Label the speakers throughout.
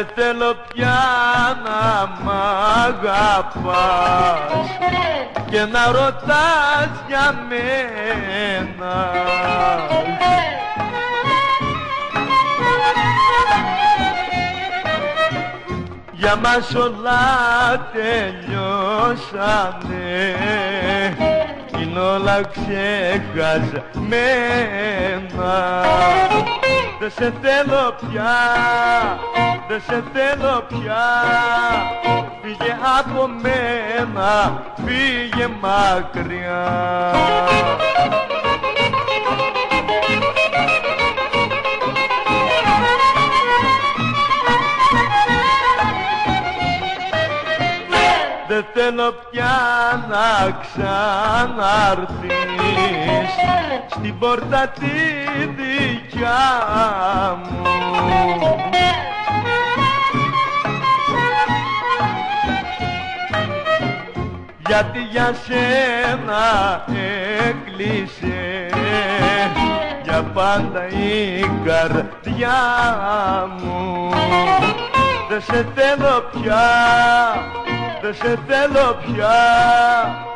Speaker 1: Δεν θέλω πια να μ' αγαπάς. Και να ρωτάς για μένα. Για μας όλα τελειώσανε. Είναι όλα ξεχασμένα Δεν σε θέλω πια, δεν σε θέλω πια. Φύγε από μένα, φύγε μακριά. Δεν θέλω πια να ξαναρθείς Στην πόρτα τη δικιά μου. Γιατί για σένα έκλεισε Για πάντα η καρδιά μου. Δεν σε θέλω πια δεν σε θέλω πια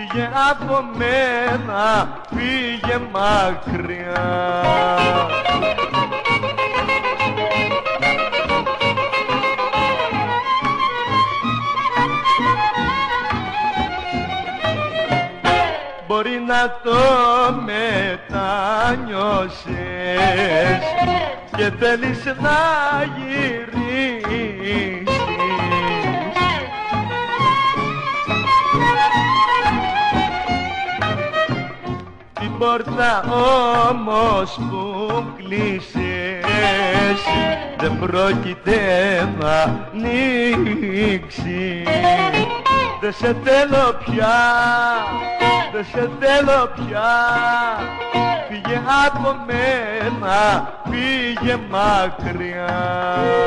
Speaker 1: Φύγε από μένα, φύγε μακριά. Μπορεί να το μετανιώσεις και θέλεις να γυρίσεις πόρτα όμως που κλείσες δεν πρόκειται να ανοίξεις. Δεν σε θέλω πια, δεν σε θέλω πια. Φύγε από μένα, φύγε μακριά